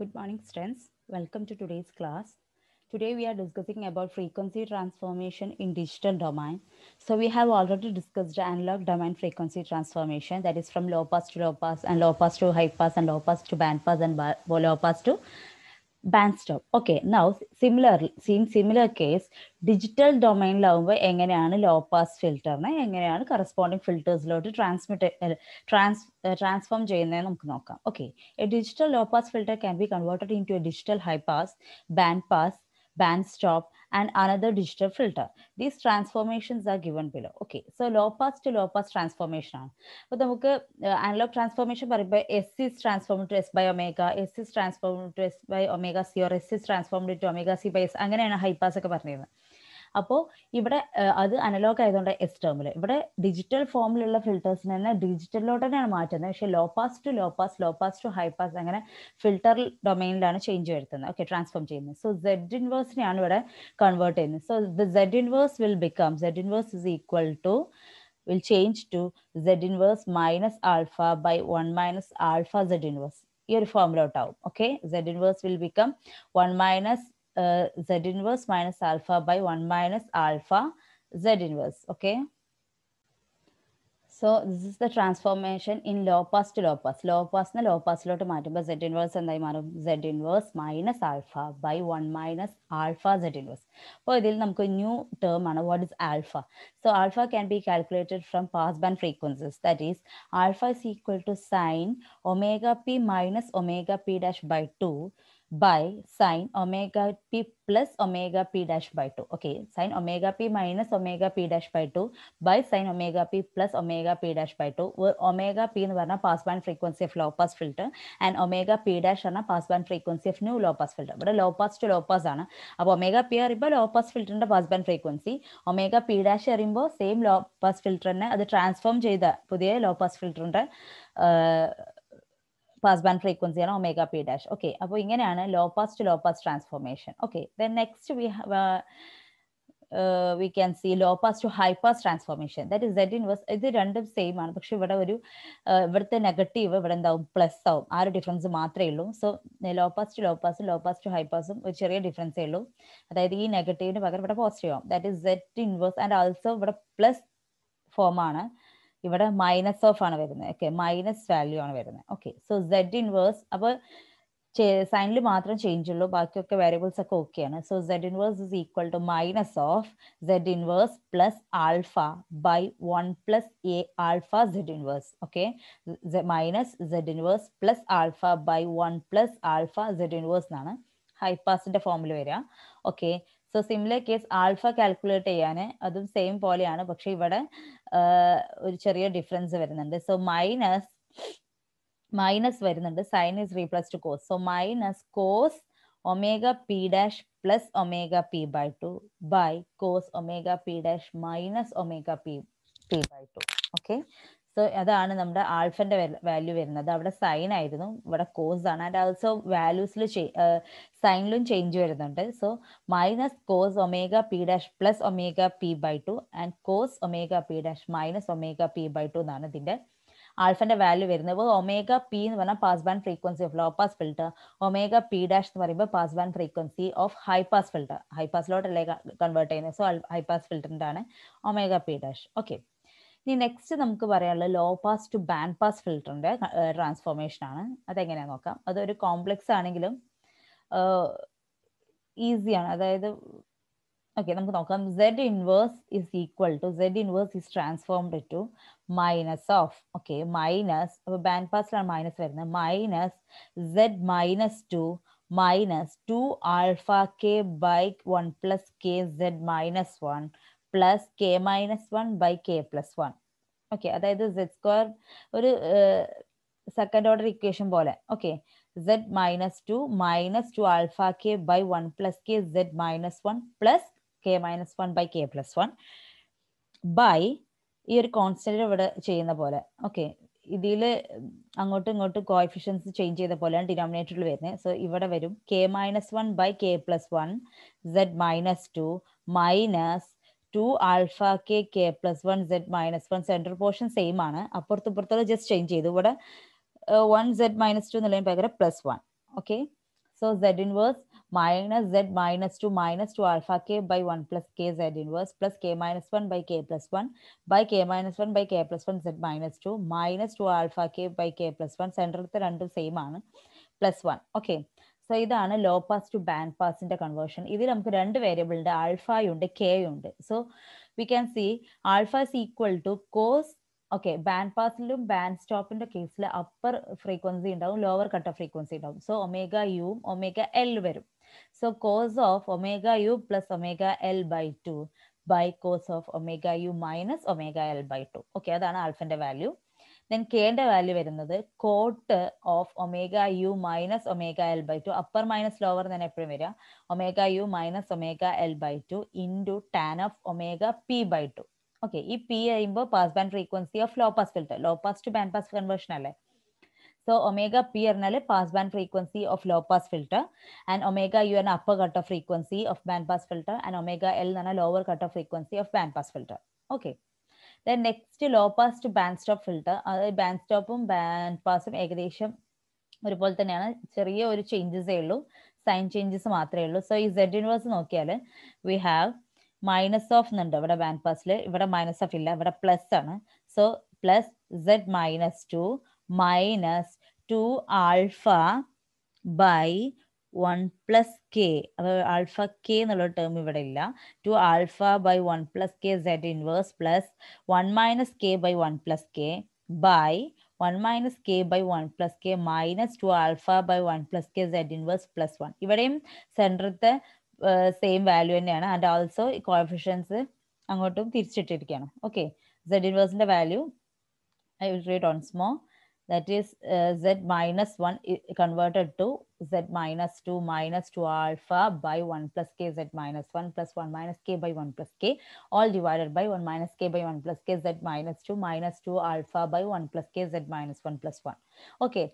Good morning, students. Welcome to today's class. Today we are discussing about frequency transformation in digital domain. So we have already discussed analog domain frequency transformation that is from low pass to low pass and low pass to high pass and low pass to band pass and low pass to band stop okay now similar in similar case digital ഡൊമൈനിലാവുമ്പോൾ എങ്ങനെയാണ് low pass ഫിൽറ്ററിനെ എങ്ങനെയാണ് corresponding ഫിൽറ്റേഴ്സിലോട്ട് transmit trans transform ചെയ്യുന്നതെന്ന് നമുക്ക് നോക്കാം. Okay a digital low pass filter can be converted into a digital high pass band pass band stop and another digital filter. These transformations are given below. Okay so low pass to low pass transformation ആണ്. അപ്പോൾ നമുക്ക് analogue transformation പറയുമ്പോൾ S is transform to S by omega S is transform to S by omega C or S is transform to omega C by S അങ്ങനെയാണ് high pass ഒക്കെ പറഞ്ഞിരുന്നത്. അപ്പോൾ ഇവിടെ അത് അനലോഗ് ആയതുകൊണ്ട് എസ് ടേമിൽ ഇവിടെ ഡിജിറ്റൽ ഫോമിലുള്ള ഫിൽറ്റേഴ്സിനെ തന്നെ ഡിജിറ്റലിലോട്ട് തന്നെയാണ് മാറ്റുന്നത് പക്ഷേ low pass to low pass low pass to high pass അങ്ങനെ ഫിൽട്ടർ ഡൊമൈനിലാണ് ചേഞ്ച് വരുത്തുന്നത് ഓക്കെ ട്രാൻസ്ഫോം ചെയ്യുന്നത് സോ സെഡ് ഇൻവേഴ്സിനെയാണ് ഇവിടെ കൺവേർട്ട് ചെയ്യുന്നത് so the Z inverse will become Z inverse is equal to will change to z inverse minus alpha by 1 minus alpha z inverse ഈ ഒരു ഫോമിലോട്ടാവും okay z inverse will become 1 minus uh, z inverse minus alpha by 1 minus alpha z inverse okay so this is the transformation in low pass to low pass low pass നെ low pass ലോട്ട് മാറ്റുമ്പോൾ z inverse എന്തായി മാറും z inverse minus alpha by 1 minus alpha z inverse അപ്പോൾ ഇതിൽ നമുക്ക് new term ആണ് what is alpha so alpha can be calculated from pass band frequencies that is alpha is equal to sine omega P minus omega P dash by two by sine omega p plus omega p dash by 2 okay sine omega p minus omega p dash by 2 by sine omega p plus omega p dash by 2 where omega p എന്ന് പറഞ്ഞാൽ pass band frequency of low pass filter and omega P dash ആണ് pass band frequency of new low pass filter ഇവിടെ low pass to low pass ആണ് അപ്പോൾ omega P അറിയുമ്പോൾ low pass ഫിൽറ്ററിന്റെ pass band frequency omega P dash അറിയുമ്പോൾ same low pass ഫിൽറ്ററിനെ അത് transform ചെയ്ത പുതിയ ലോ പാസ് ഫിൽറ്ററിന്റെ പാസ് ബാൻഡ് ഫ്രീക്വൻസിയാണ് ഒമേഗ പി ഡാഷ് ഓക്കെ അപ്പോൾ ഇങ്ങനെയാണ് low pass to low pass transformation okay then next we we can see low pass to high pass transformation that is that inverse ഇത് രണ്ടും same ആണ്. പക്ഷെ ഇവിടെ ഒരു ഇവിടുത്തെ നെഗറ്റീവ് ഇവിടെ എന്താവും? പ്ലസ് ആവും. ആ ഒരു ഡിഫറൻസ് മാത്രമേ ഉള്ളൂ. So low pass to low പാസും low pass to high പാസും ഒരു ചെറിയ ഡിഫറൻസേ ഉള്ളൂ. അതായത് ഈ നെഗറ്റീവിന് പകരം ഇവിടെ പോസിറ്റീവ് ആവും. That is that inverse and also ഇവിടെ പ്ലസ് ഫോമാണ് ഇവിടെ മൈനസ് ഓഫ് ആണ് വരുന്നത്. ഓക്കെ മൈനസ് വാല്യൂ ആണ് വരുന്നത്. ഓക്കെ സോ സെഡ് ഇൻവേഴ്സ് അപ്പോൾ സൈനിൽ മാത്രം ചേഞ്ച് ഉള്ളൂ. ബാക്കിയൊക്കെ വേരിയബിൾസ് ഒക്കെ ഓക്കെയാണ് so Z inverse is equal to minus of Z inverse plus alpha by one plus a alpha Z inverse okay minus Z inverse plus alpha by one plus alpha Z inverse എന്നാണ് ഹൈപ്പാസിന്റെ ഫോമിൽ വരിക. Okay so similar case alpha calculate ചെയ്യാൻ അതും same പോലെയാണ്. പക്ഷെ ഇവിടെ ഒരു ചെറിയ ഡിഫറൻസ് വരുന്നുണ്ട്. സോ മൈനസ് മൈനസ് വരുന്നുണ്ട്. Sign is replace to cos so minus cos omega P dash plus omega P by two by cos omega P dash minus omega P P by two okay അതാണ് നമ്മുടെ ആൽഫന്റെ value വരുന്നത്. അവിടെ sign ആയിരുന്നു. ഇവിടെ cos ആണ്. And also വാല്യൂസിൽ സൈനിലും change വരുന്നുണ്ട്. So minus cos omega P dash plus omega P by two and cos omega P dash minus omega P by two എന്നാണ് ഇതിന്റെ ആൾഫന്റെ വാല്യൂ വരുന്നത്. ഒമേഗ പി എന്ന് പറഞ്ഞാൽ pass band frequency of low pass filter omega P dash എന്ന് പറയുമ്പോൾ pass band frequency of high pass filter high പാസിലോട്ടല്ലേ convert ചെയ്യുന്നത്? So high pass ഫിൽട്ടറിന്റെ ആണ് ഒമേഗ പി ഡാഷ് ഓക്കെ ഇനി നെക്സ്റ്റ് നമുക്ക് പറയാനുള്ള low pass to band pass ഫിൽറ്ററിന്റെ transformation ആണ്. അതെങ്ങനെയാന്ന് നോക്കാം? അതൊരു കോംപ്ലക്സ് ആണെങ്കിലും ഈസിയാണ് അതായത് ഓക്കെ നമുക്ക് നോക്കാം. Z inverse is equal to Z inverse is transformed to minus of okay minus അപ്പോൾ ബാൻഡ് പാസിലാണ് മൈനസ് വരുന്നത്. Minus Z minus two minus two alpha K by one plus K Z minus one plus K minus one by K plus one okay അതായത് Z square ഒരു second order equation പോലെ. Okay Z minus two minus two alpha K by one plus K Z minus one plus K minus one by K plus one by ഈ ഒരു constant ഇവിടെ ചെയ്യുന്ന പോലെ. Okay ഇതിൽ അങ്ങോട്ടും ഇങ്ങോട്ടും കോഎഫിഷ്യൻസ് ചേഞ്ച് ചെയ്ത പോലെയാണ് ഡിനോമിനേറ്ററിൽ വരുന്നത് സോ ഇവിടെ വരും K minus one by K plus one Z minus two minus two alpha K K plus one Z minus one central portion same ആണ്. അപ്പുറത്ത് ഇപ്പുറത്തുള്ള ജസ്റ്റ് ചേഞ്ച് ചെയ്തു. ഇവിടെ വൺ സെഡ് മൈനസ് ടു എന്നുള്ളതിന് പകരം plus one okay so Z inverse minus Z minus two minus two alpha K by one plus K Z inverse plus K minus one by K plus one by K minus one by K plus one Z minus two minus two alpha K by K plus one സെൻട്രലത്തെ രണ്ടും same ആണ്. Plus one okay so ഇതാണ് low pass to band പാസിന്റെ conversion ഇതിൽ നമുക്ക് രണ്ട് variable ഉണ്ട് ആൽഫയുണ്ട് K ഉണ്ട്. So we can see alpha is equal to cos okay band പാസിലും band സ്റ്റോപ്പിന്റെ കേസിൽ അപ്പർ ഫ്രീക്വൻസി ഉണ്ടാവും ലോവർ കട്ട് ഓഫ് ഫ്രീക്വൻസി ഉണ്ടാവും. സോ ഒമേഗ യുവും ഒമേഗ എൽ വരും. So cos of omega U plus omega L by two by cos of omega U minus omega L by two okay അതാണ് ആൽഫന്റെ value then കെന്റെ value വരുന്നത് cot of omega U minus omega L by two upper minus lower തന്നെ എപ്പോഴും വരിക. Omega U minus omega L by two into tan of omega P by two okay ഈ P കഴിയുമ്പോൾ pass band frequency of low pass filter low pass to band pass conversion അല്ലേ? So omega P പറഞ്ഞാൽ pass band frequency of low pass filter and omega U N upper cut off frequency of band pass filter and omega L എന്ന് പറഞ്ഞാൽ lower cut off frequency of band pass filter okay then next low pass to band stop filter അതായത് band സ്റ്റോപ്പും band പാസും ഏകദേശം ഒരുപോലെ തന്നെയാണ്. ചെറിയ ഒരു ചേഞ്ചസേ ഉള്ളൂ. സൈൻ ചേഞ്ചസ് മാത്രമേ ഉള്ളൂ. സോ ഈ സെഡ് യൂണിവേഴ്സ് നോക്കിയാൽ വി ഹാവ് മൈനസ് ഓഫ് എന്നുണ്ട് ഇവിടെ ബാൻഡ് പാസിൽ ഇവിടെ മൈനസ് ഓഫ് ഇല്ല. ഇവിടെ പ്ലസ് ആണ്. So plus z minus two minus two alpha by one plus k അത് ആൽഫ കെ എന്നുള്ള ടേം ഇവിടെ ഇല്ല. Two alpha by one plus k z inverse plus one minus k by one plus k by one minus k by one plus k minus two alpha by one plus k z inverse plus one ഇവിടെയും സെന്ററത്തെ same value തന്നെയാണ്. And also coefficients അങ്ങോട്ടും തിരിച്ചിട്ടിരിക്കുകയാണ്. Okay Z ഇൻവേഴ്സിന്റെ value I will read once more that is uh, z minus 1 converted to z minus 2 minus 2 alpha by 1 plus k z minus 1 plus 1 minus k by 1 plus k all divided by 1 minus k by 1 plus k z minus 2 minus 2 alpha by 1 plus k z minus 1 plus 1 okay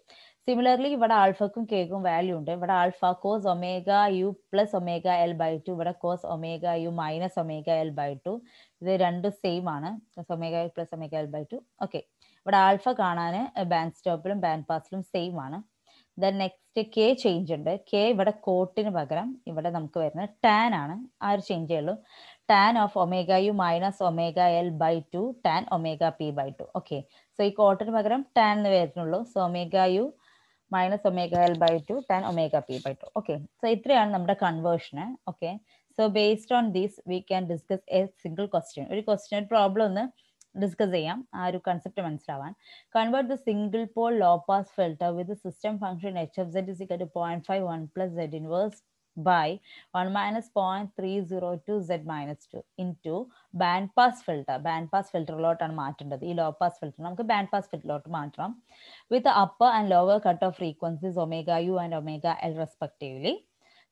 similarly ഇവിടെ ആൽഫക്കും കേക്കും value ഉണ്ട് ഇവിടെ alpha cos omega U plus omega L by two ഇവിടെ cos omega U minus omega L by two ഇത് രണ്ടും same ആണ് omega U plus omega L by two okay ഇവിടെ alpha കാണാൻ ബാൻഡ് സ്റ്റോപ്പിലും ബാൻഡ് പാസിലും സെയിം ആണ്. ദെൻ നെക്സ്റ്റ് കെ ചേഞ്ച് ഉണ്ട്. കെ ഇവിടെ കോട്ടിന് പകരം ഇവിടെ നമുക്ക് വരുന്നത് ടാൻ ആണ്. ആ ഒരു ചേഞ്ചേ ഉള്ളൂ. Tan of omega u minus omega l by two tan omega p by two okay so ഈ കോട്ടിന് പകരം ടാൻ എന്ന് വരുന്നുള്ളൂ. So omega u minus omega l by two tan omega p by two okay so ഇത്രയാണ് നമ്മുടെ കൺവേർഷന് okay so based on these we can discuss a single question ഒരു question ഒരു problem ഒന്ന് ഡിസ്കസ് ചെയ്യാം ആ ഒരു കൺസെപ്റ്റ് മനസ്സിലാവാൻ. Convert the single pole low pass filter with system function h f z equal to point five one plus z inverse by 1 minus 0.302 z minus 2 into band pass filter band pass ഫിൽറ്ററിലോട്ടാണ് മാറ്റേണ്ടത്. ഈ low pass filter നമുക്ക് band pass ഫിൽറ്ററിലോട്ട് മാറ്റണം. With upper and lower cut off frequencies omega u and omega l respectively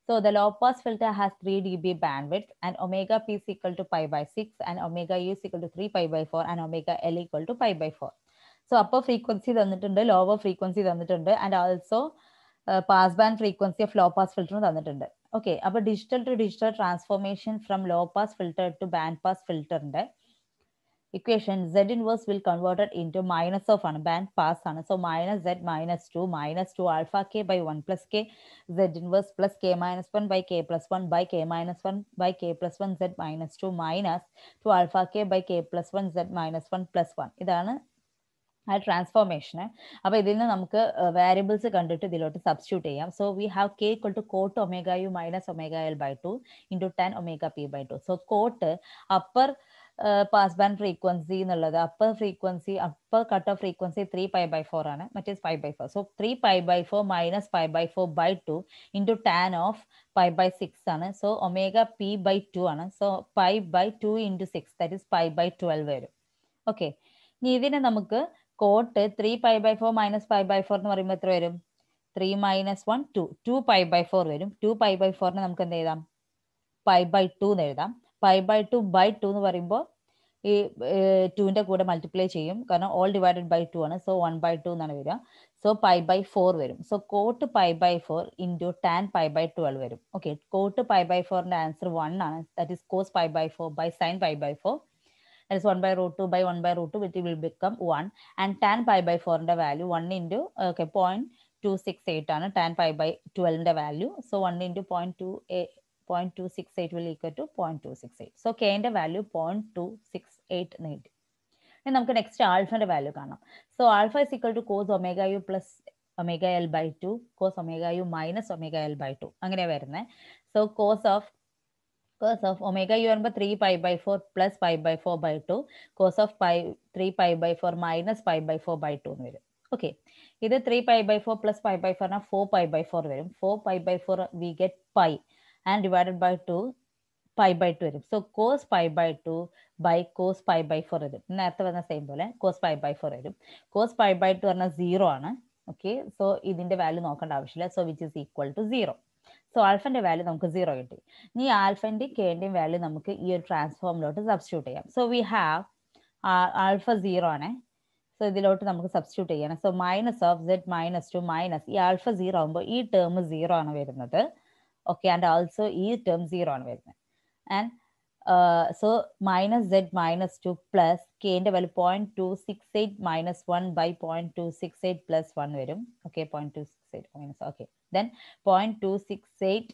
So the low pass filter has 3 dB bandwidth and omega p is equal to pi by 6 and omega u is equal to 3 pi by 4 and omega l equal to pi by 4. So upper frequency തന്നിട്ടുണ്ട് lower frequency and also pass band frequency of low pass ഫിൽറ്ററും തന്നിട്ടുണ്ട് okay digital digital to digital transformation from low pass filter to band pass ഫിൽറ്ററിന്റെ equation z inverse will converted into minus of ആണ് band pass ആണ് so minus z minus two minus two alpha k by one plus k z inverse plus k minus one by k plus one by k minus one by k plus one z minus two minus two alpha k by k plus one z minus one plus one ഇതാണ് ആ ട്രാൻസ്ഫോർമേഷന് അപ്പോൾ ഇതിൽ നിന്ന് നമുക്ക് variables കണ്ടിട്ട് ഇതിലോട്ട് substitute ചെയ്യാം. So we have k equal to cot omega u minus omega l by two into tan omega p by two so cot upper pass band frequency എന്നുള്ളത് upper frequency upper cut off frequency three pi by four ആണ് മറ്റേ five by four so three pi by four minus five by four by two into tan of five by six ആണ് so omega p by two ആണ് so five by two into six that is five by twelve വരും okay ഇനി ഇതിനെ നമുക്ക് cot three pi by four minus five by four എന്ന് പറയുമ്പോൾ എത്ര വരും three minus one two two pi by four വരും ടു പൈ ബൈ ഫോറിന് നമുക്ക് എന്ത് എഴുതാം പൈ ബൈ ടു എന്ന് എഴുതാം pi by two by two എന്ന് പറയുമ്പോൾ ഈ ടുവിന്റെ കൂടെ മൾട്ടിപ്ലൈ ചെയ്യും. കാരണം ഓൾ ഡിവൈഡഡ് ബൈ ടു ആണ്. സോ വൺ ബൈ ടു എന്നാണ് വരിക. സോ പൈ ബൈ ഫോർ വരും. So cot pi by four into tan pi by twelve വരും. ഓക്കെ കോട്ട് പൈ ബൈ ഫോറിന്റെ ആൻസർ വൺ ആണ്. That is cos pi by four by sine pi by four that is 1 by root 2 by 1 by root 2 which will become 1 and tan pi by 4 ന്റെ value 1 into okay two six eight ആണ്. Tan pi by ട്വൽവിന്റെ value so one into point two point two six eight will equal to point two six eight so കെന്റെ value point two six eight എന്ന് കിട്ടി. ഇനി നമുക്ക് next ആൽഫന്റെ value കാണാം. So alpha is equal to cos omega u plus omega l by two cos omega u minus omega l by two അങ്ങനെയാണ് വരുന്നത് so cos of cos of omega u പറയുമ്പോൾ three pi by four plus five by four by two cos of pi three pi by four minus five by four by two എന്ന് വരും. Okay ഇത് three pi by four plus five by four four pi by four വരും. Four pi by four we get pi and divided by two pi by two വരും. So cos pi by two by cos pi by four വരും. നേരത്തെ വന്ന same പോലെ cos pi by four വരും. Cos pi by two പറഞ്ഞാൽ zero ആണ്. Okay so ഇതിന്റെ value നോക്കേണ്ട ആവശ്യമില്ല. So which is equal to zero so ആൽഫന്റെ value നമുക്ക് സീറോ കിട്ടി. ഇനി ആൽഫന്റെയും കെന്റെയും വാല്യൂ നമുക്ക് ഈ ഒരു ട്രാൻസ്ഫോമിലോട്ട് സബ്സ്റ്റിറ്റ്യൂട്ട് ചെയ്യാം. So we have alpha zero ആണ്. സോ ഇതിലോട്ട് നമുക്ക് സബ്സ്റ്റിറ്റ്യൂട്ട് ചെയ്യണം. So minus of z minus two minus ഈ ആൽഫ സീറോ ആകുമ്പോൾ ഈ ടേം സീറോ ആണ് വരുന്നത്. ഓക്കെ ആൻഡ് ഓൾസോ ഈ ടേം സീറോ ആണ് വരുന്നത്. And so minus z minus two plus കെന്റെ value point two six eight minus one by point two six eight plus one വരും. Okay point two six eight minus okay then point two six eight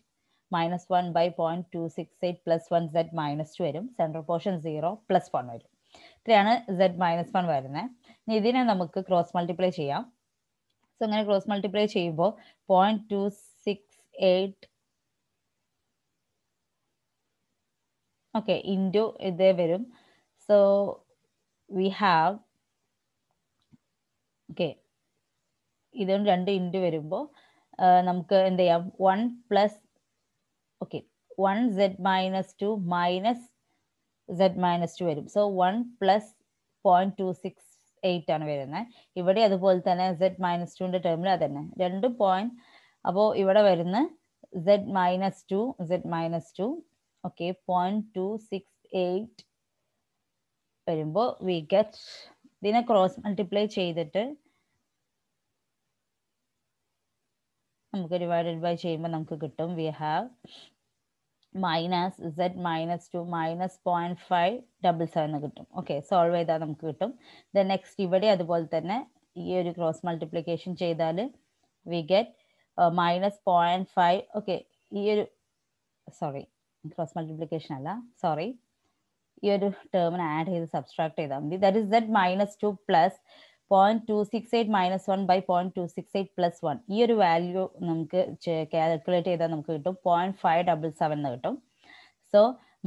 minus one by point two six eight plus one z minus two വരും. Central portion zero plus one വരും. ഇത്രയാണ് Z minus one വരുന്നത്. ഇനി ഇതിനെ നമുക്ക് cross multiply ചെയ്യാം. So അങ്ങനെ cross multiply ചെയ്യുമ്പോൾ point two six eight okay into ഇതേ വരും. സോ വി ഹാവ് ഓക്കെ ഇതും രണ്ട് ഇന്റു വരുമ്പോൾ നമുക്ക് എന്ത് ചെയ്യാം? One plus okay one z minus two minus z minus two വരും. So one plus point two six eight ആണ് വരുന്നത് ഇവിടെ അതുപോലെ തന്നെ സെഡ് മൈനസ് ടുവിന്റെ ടേമിൽ അത് തന്നെ രണ്ട് പോയിന്റ് അപ്പോൾ ഇവിടെ വരുന്ന z minus two z minus two okay point two six eight വരുമ്പോൾ വി ഗെറ്റ് ഇതിനെ ക്രോസ് മൾട്ടിപ്ലൈ ചെയ്തിട്ട് നമുക്ക് ഡിവൈഡഡ് ബൈ ചെയ്യുമ്പോൾ നമുക്ക് കിട്ടും. We have minus z minus two minus point five double seven കിട്ടും. ഓക്കെ സോൾവ് ചെയ്താൽ നമുക്ക് കിട്ടും. ദ നെക്സ്റ്റ് ഇവിടെ അതുപോലെ തന്നെ ഈ ഒരു ക്രോസ് മൾട്ടിപ്ലിക്കേഷൻ ചെയ്താൽ we get minus point five okay ഈ ഒരു സോറി ക്രോസ് മൾട്ടിപ്ലിക്കേഷൻ അല്ല. സോറി ഈ ഒരു ടേമിന് ആഡ് ചെയ്ത് സബ്സ്ട്രാക്ട് ചെയ്താൽ മതി. That is that minus two plus point two six eight minus one by point two six eight plus one ഈ ഒരു വാല്യൂ നമുക്ക് കാൽക്കുലേറ്റ് ചെയ്താൽ നമുക്ക് കിട്ടും. പോയിന്റ് ഫൈവ് ഡബിൾ സെവൻ എന്ന് കിട്ടും. So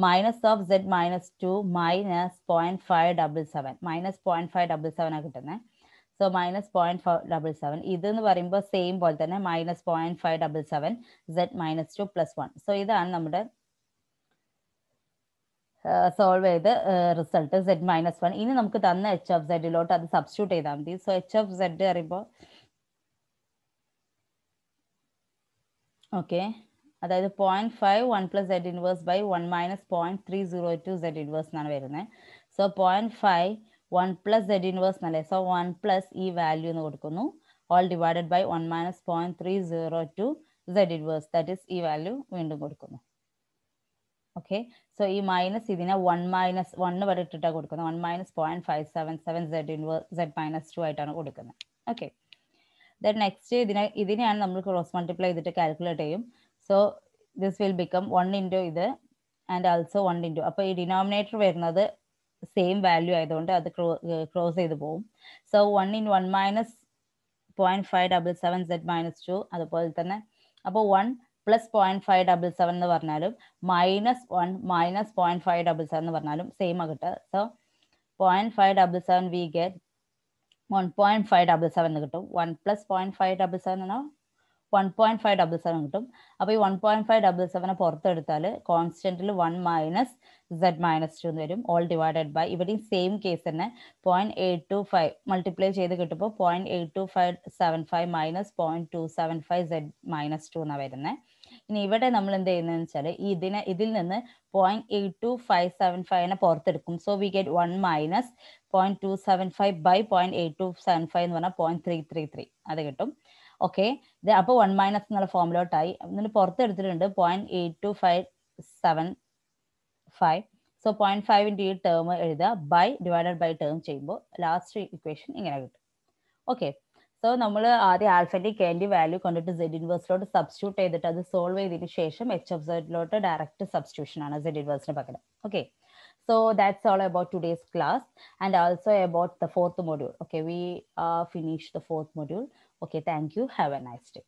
minus of z minus two minus point five double seven minus point five double seven ആണ് കിട്ടുന്നത് so minus point five double seven ഇത് എന്ന് പറയുമ്പോൾ സെയിം പോലെ തന്നെ minus point five double seven z minus two plus one so ഇതാണ് നമ്മുടെ solve ചെയ്ത് റിസൾട്ട് സെഡ് മൈനസ് വൺ ഇനി നമുക്ക് തന്ന എച്ച് ഓഫ് സെഡിലോട്ട് അത് സബ്സ്റ്റിറ്റ്യൂട്ട് ചെയ്താൽ മതി. സോ എച്ച് ഓഫ് സെഡ് പറയുമ്പോൾ ഓക്കെ അതായത് point five one plus z inverse by one minus point three zero two z inverse എന്നാണ് വരുന്നത് so point five one plus z inverse എന്നല്ലേ? സോ വൺ പ്ലസ് ഈ value എന്ന് കൊടുക്കുന്നു. All divided by one minus point three zero two z inverse that is ഈ value വീണ്ടും കൊടുക്കുന്നു. Okay so ഈ മൈനസ് ഇതിനെ വൺ മൈനസ് വണ്ണ് വരെ ഇട്ടിട്ടാണ് കൊടുക്കുന്നത്. One minus point five seven seven z ഇൻവേ z minus two ആയിട്ടാണ് കൊടുക്കുന്നത്. ഓക്കെ ദെൻ നെക്സ്റ്റ് ഇതിനെ ഇതിനെയാണ് നമ്മൾ ക്രോസ് മൾട്ടിപ്ലൈ ചെയ്തിട്ട് കാൽക്കുലേറ്റ് ചെയ്യും. So this will become one into ഇത് ആൻഡ് ആൾസോ വൺ ഇന്റു അപ്പോൾ ഈ ഡിനോമിനേറ്റർ വരുന്നത് സെയിം വാല്യൂ ആയതുകൊണ്ട് അത് ക്രോസ് ചെയ്ത് പോകും so one in one minus point five double seven z minus two അതുപോലെ തന്നെ. അപ്പോൾ one plus point five double seven എന്ന് പറഞ്ഞാലും minus one minus point five double seven എന്ന് പറഞ്ഞാലും സെയിം ആ കിട്ടുക. So point five double seven we get one point five double seven എന്ന് കിട്ടും. One plus point five double seven എന്നാൽ one point five double seven കിട്ടും. അപ്പോൾ ഈ വൺ പോയിന്റ് ഫൈവ് ഡബിൾ സെവനെ പുറത്തെടുത്താൽ കോൺസ്റ്റന്റിൽ one minus zed minus two എന്ന് വരും. ഓൾ ഡിവൈഡഡ് ബൈ ഇവിടെയും സെയിം കേസ് തന്നെ point eight two five multiply ചെയ്ത് കിട്ടുമ്പോൾ point eight two five seven five minus point two seven five zed minus two എന്നാണ് വരുന്നത് ഇനി ഇവിടെ നമ്മൾ എന്ത് ചെയ്യുന്നതെന്ന് വെച്ചാൽ ഇതിനെ ഇതിൽ നിന്ന് point eight two five seven ഫൈവിനെ പുറത്തെടുക്കും. So we get one minus point two seven five by point eight two seven five എന്ന് പറഞ്ഞാൽ പോയിന്റ് ത്രീ ത്രീ ത്രീ അത് കിട്ടും. ഓക്കെ ഇത് അപ്പോൾ വൺ മൈനസ് എന്നുള്ള ഫോമിലോട്ടായി എന്നിട്ട് പുറത്തെടുത്തിട്ടുണ്ട് point eight two five seven five so point ഫൈവിന്റെ ഈ ടേം എഴുതുക ബൈ ഡിവൈഡഡ് ബൈ ടേം ചെയ്യുമ്പോൾ ലാസ്റ്റ് ഇക്വേഷൻ ഇങ്ങനെ കിട്ടും. ഓക്കെ സോ നമ്മൾ ആദ്യം ആൽഫന്റെ കെന്റെ വാല്യൂ കണ്ടിട്ട് സെഡ് ഇൻവേഴ്സിലോട്ട് സബ്സ്റ്റിറ്റ്യൂട്ട് ചെയ്തിട്ട് അത് സോൾവ് ചെയ്തതിന് ശേഷം എച്ച് ഓഫ് സെഡിലോട്ട് ഡയറക്റ്റ് സബ്സ്റ്റിറ്റ്യൂഷൻ ആണ് സെഡ് ഇൻവേഴ്സിന് പകരം okay that's all about today's class and also about the fourth module okay we uh, finished the fourth module okay thank you have a nice day